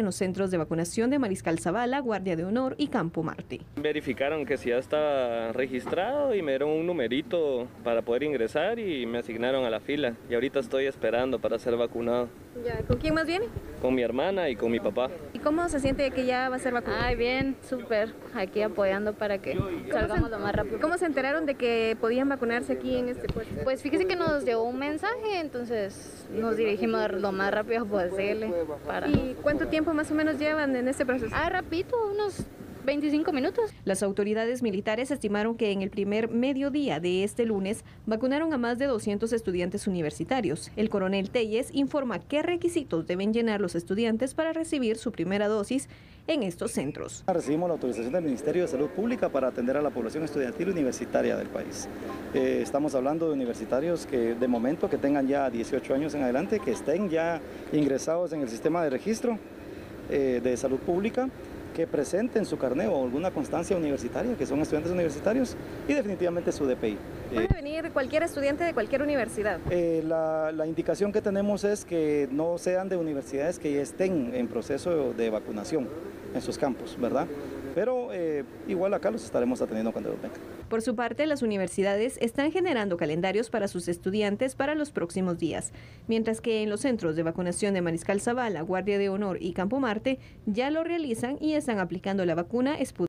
en los centros de vacunación de Mariscal Zavala, Guardia de Honor y Campo Marte. Verificaron que si ya estaba registrado y me dieron un numerito para poder ingresar y me asignaron a la fila. Y ahorita estoy esperando para ser vacunado. Ya, ¿Con quién más viene? Con mi hermana y con mi papá. ¿Y cómo se siente que ya va a ser vacunado? Ay, bien, súper. Aquí apoyando para que salgamos lo más rápido. ¿Cómo se enteraron de que podían vacunarse aquí en este puesto? Pues fíjese que nos llegó un mensaje, entonces nos dirigimos lo más rápido posible. Para... ¿Y cuánto tiempo más o menos llevan en este proceso? Ah, rapidito, unos 25 minutos. Las autoridades militares estimaron que en el primer mediodía de este lunes vacunaron a más de 200 estudiantes universitarios. El coronel Telles informa qué requisitos deben llenar los estudiantes para recibir su primera dosis en estos centros. Recibimos la autorización del Ministerio de Salud Pública para atender a la población estudiantil universitaria del país. Eh, estamos hablando de universitarios que de momento que tengan ya 18 años en adelante, que estén ya ingresados en el sistema de registro eh, de salud pública que presenten su carnet o alguna constancia universitaria, que son estudiantes universitarios, y definitivamente su DPI. Puede venir cualquier estudiante de cualquier universidad. Eh, la, la, indicación que tenemos es que no sean de universidades que ya estén en proceso de vacunación en sus campos, ¿verdad? Pero eh, igual acá los estaremos atendiendo cuando vengan. Por su parte, las universidades están generando calendarios para sus estudiantes para los próximos días, mientras que en los centros de vacunación de Mariscal Zavala, Guardia de Honor y Campo Marte ya lo realizan y están aplicando la vacuna Sputnik.